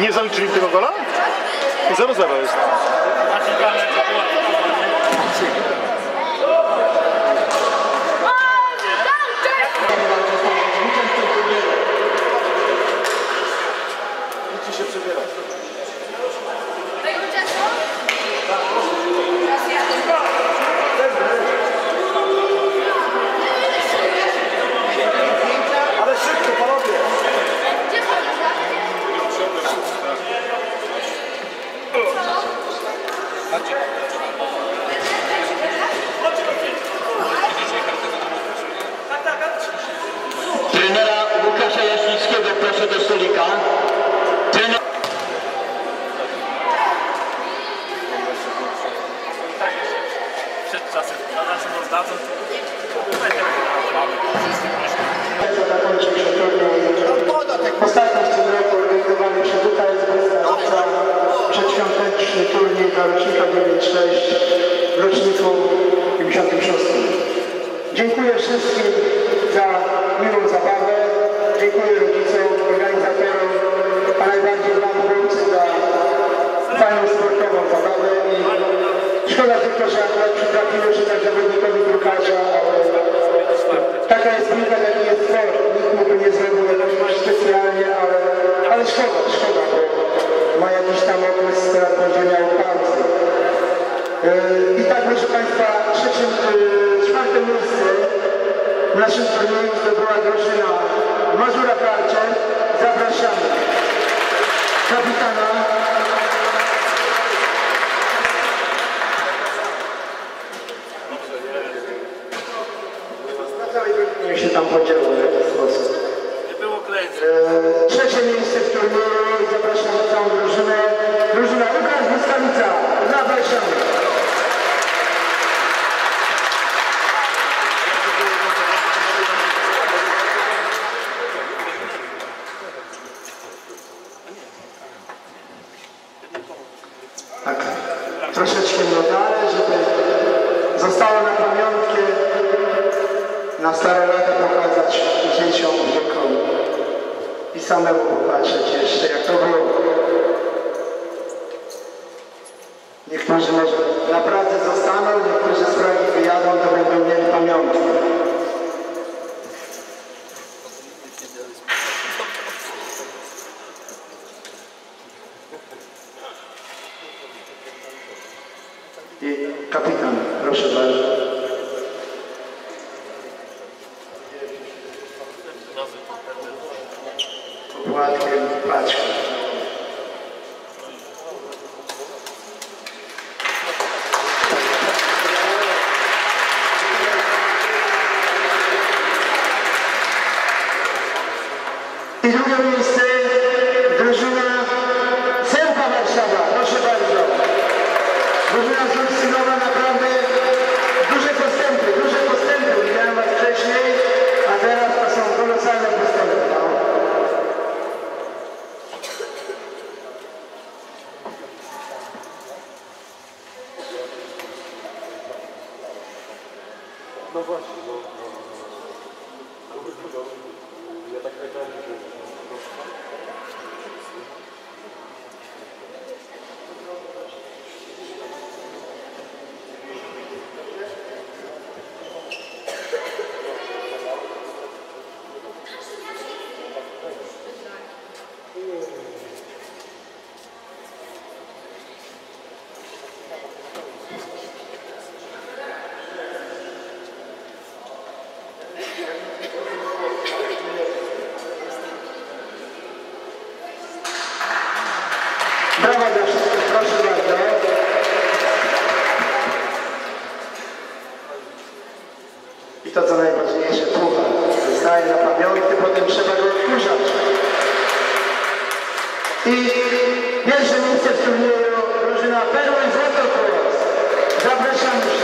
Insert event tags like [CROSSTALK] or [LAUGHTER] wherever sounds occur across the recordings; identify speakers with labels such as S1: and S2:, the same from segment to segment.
S1: Nie zaliczyli tego gola? 0-0 jest.
S2: Zakończył się turniej ostatni w tym roku organizowany przez UKS Bryska przedświąteczny turniej dla rocznika 96 w roczniku 96. Dziękuję wszystkim za miłą zabawę. Dziękuję rodzicom, organizatorom, a najbardziej za fajną sportową zabawę i szkoda tylko, że akurat przytrafiło się tak zawodnikowi drukarza, ale Taka jest piłka, taki jest sport. Nikt mu tu nie zrobił jakoś specjalnie, ale, ale szkoda, szkoda, bo ma jakiś tam okres, teraz będzie miał pauzę. Yy, I tak, proszę Państwa, trzecim, yy, czwarte miejsce w naszym turnieju zdobyła drużyna Mazura Karcze. Zapraszamy kapitana na całej drużynie się tam podziało w jakiś sposób.
S3: Nie było klęski.
S2: Eee, Trzecie miejsce w turnieju zapraszam całą drużynę. Drużyna Łukasz Błyskawica. Zapraszamy. Tak, i samemu popatrzeć jeszcze, jak to było. Niektórzy może na pracy zostaną, niektórzy z Pragi wyjadą, to będą mieli pamiątkę. I kapitan, proszę bardzo. Opłatkiem, paczką. I drugie miejsce drużyna Semka Warszawa. Proszę bardzo. Drużyna z Ursynowa naprawdę duże postępy, duże postępy. Widziałem Was wcześniej, a teraz to są kolosalne postępy. No.
S1: No właśnie, no. Ja tak nagrałem, że...
S2: Brawa dla wszystkich, proszę bardzo. I to co najważniejsze, puchar. Zostaje na pamiątkę, potem trzeba go odkurzać. I pierwsze miejsce w turnieju drużyna Perły Złotokłos. Zapraszamy,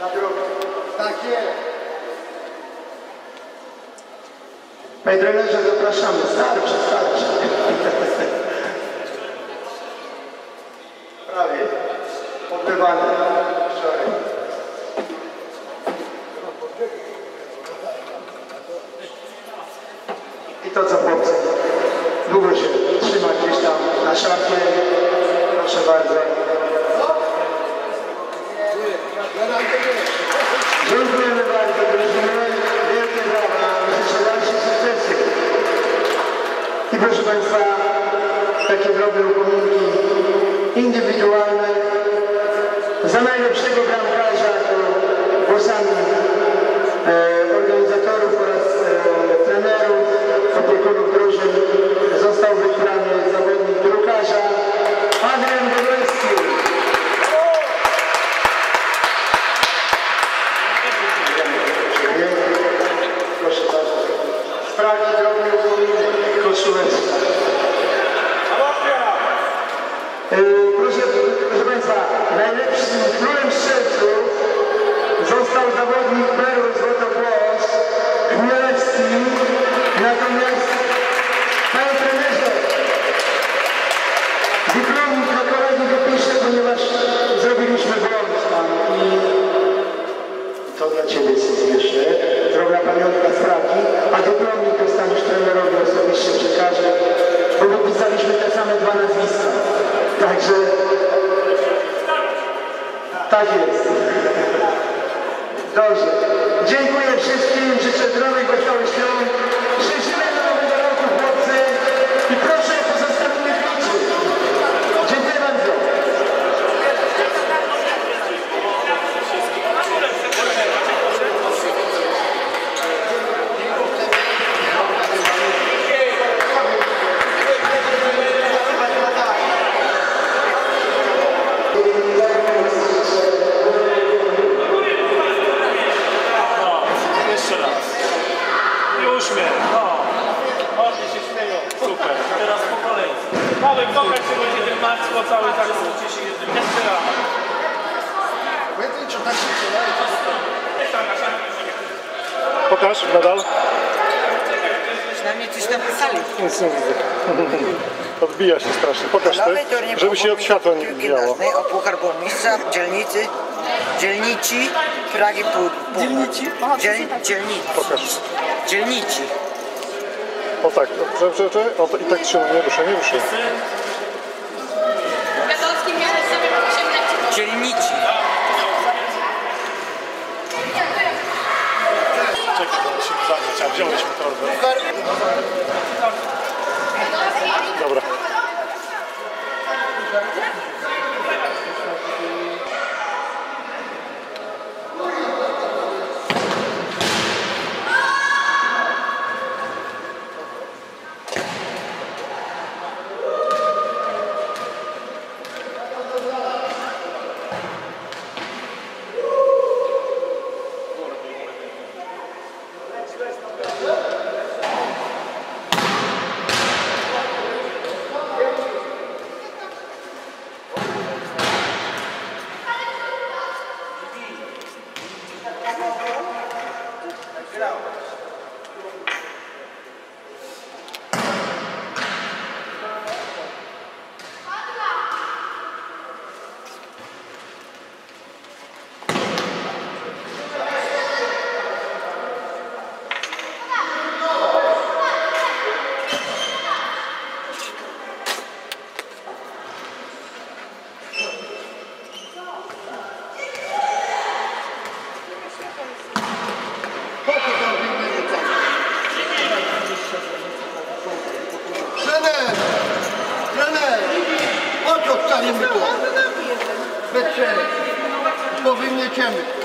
S2: Na drugi. Tak jest. Panie zapraszamy. Starczy, starczy. Prawie. Odbywany. Wczoraj. Proszę Państwa, takie drobne upominki indywidualne. Yy, Dobrze. Dziękuję wszystkim, życzę zdrowych, wesołych świąt. Szczęśliwego nowego roku, chłopcy. I proszę o pozostawienie kliczy. Dziękuję bardzo.
S3: No, jeszcze raz. I uśmiech. No. Ładnie się śmieją. Super. Teraz po Mamy kochać się będzie ten bo cały tak zwróci się jednym. Jeszcze raz.
S1: Pokaż medal.
S4: Przynajmniej coś napisali.
S1: Nic nie widzę. [LAUGHS] Odbija się strasznie. Pokaż ty, żeby się od światła nie odbijało.
S4: o Puchar Burmistrza, dzielnicy, dzielnici Pragi Pół. Dzielnici? Dziel, dzielnici.
S1: Pokaż.
S4: Dzielnici.
S1: O tak, czekaj, czekaj, czekaj. O, to I tak trzymaj, nie ruszaj, nie ruszaj.
S5: Gadowski miałeś sobie 18
S4: Dzielnici.
S1: Czekaj, się zagrzeć, a wziąłeś mi torbę. Dobra.
S6: Bez przerwy. Bo wymnieciemy.